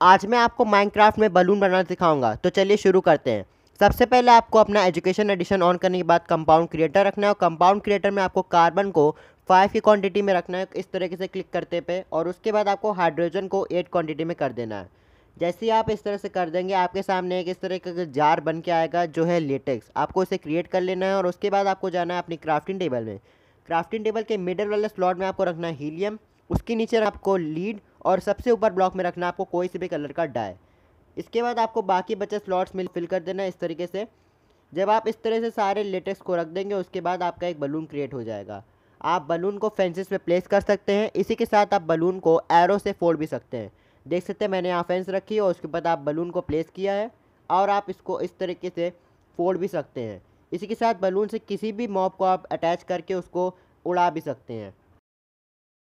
आज मैं आपको माइनक्राफ्ट में बलून बनाना सिखाऊँगा। तो चलिए शुरू करते हैं। सबसे पहले आपको अपना एजुकेशन एडिशन ऑन करने के बाद कंपाउंड क्रिएटर रखना है और कंपाउंड क्रिएटर में आपको कार्बन को फाइव की क्वांटिटी में रखना है। इस तरीके से क्लिक करते पे और उसके बाद आपको हाइड्रोजन को एट क्वांटिटी में कर देना है। जैसे ही आप इस तरह से कर देंगे, आपके सामने एक इस तरह का जार बन के आएगा जो है लेटेक्स आपको इसे क्रिएट कर लेना है और उसके बाद आपको जाना है अपनी क्राफ्टिंग टेबल में। क्राफ्टिंग टेबल के मिडल वाले स्लॉट में आपको रखना है हीलियम उसके नीचे आपको लीड और सबसे ऊपर ब्लॉक में रखना आपको कोई से भी कलर का डाई इसके बाद आपको बाकी बचे स्लॉट्स मिल फिल कर देना इस तरीके से. जब आप इस तरह से सारे लेटेक्स को रख देंगे, उसके बाद आपका एक बलून क्रिएट हो जाएगा. आप बलून को फेंसेस पे प्लेस कर सकते हैं. इसी के साथ आप बलून को एरो से फोड़ भी सकते हैं. देख सकते हैं मैंने यहाँ फेंस रखी है और उसके बाद आप बलून को प्लेस किया है और आप इसको इस तरीके से फोड़ भी सकते हैं. इसी के साथ बलून से किसी भी मॉब को आप अटैच करके उसको उड़ा भी सकते हैं.